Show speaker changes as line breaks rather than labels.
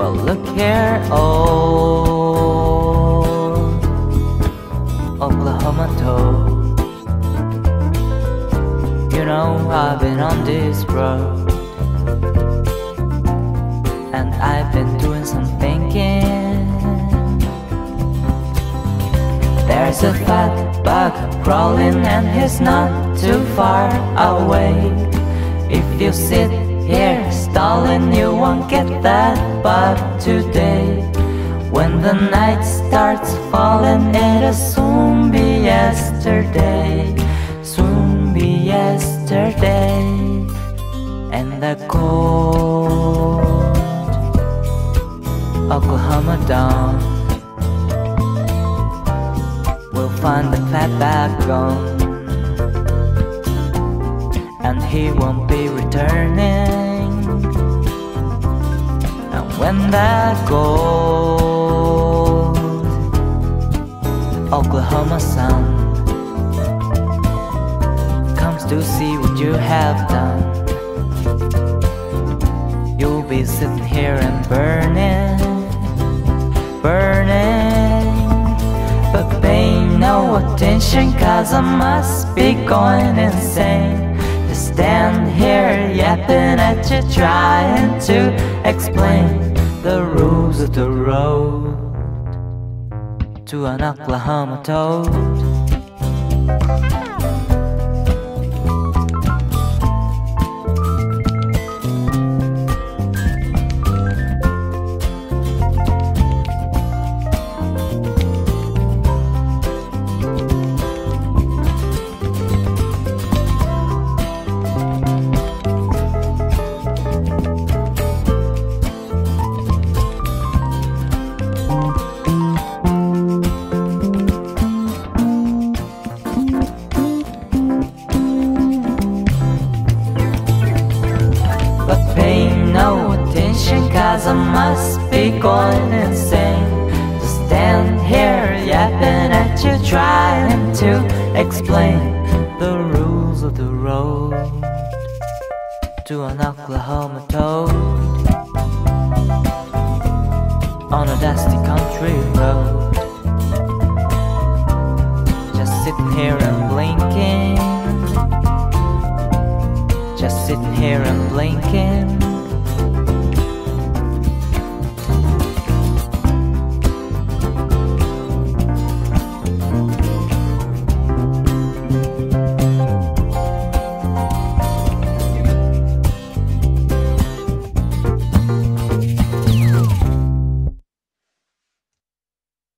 Well, look here, old know I've been on this road. And I've been doing some thinking. There's a fat bug crawling and he's not too far away. If you sit here stalling, you won't get that bug today. When the night starts falling, it'll soon be yesterday. Yesterday. And the cold Oklahoma dawn will find the fat bag gone, and he won't be returning. And when that gold Oklahoma sun to see what you have done. You'll be sitting here and burning, burning, but paying no attention, cause I must be going insane. To stand here yapping at you, trying to explain the rules of the road to an Oklahoma toad. I must be going insane. To stand here yapping at you trying to explain The rules of the road To an Oklahoma toad On a dusty country road. Just sitting here and blinking. Just sitting here and blinking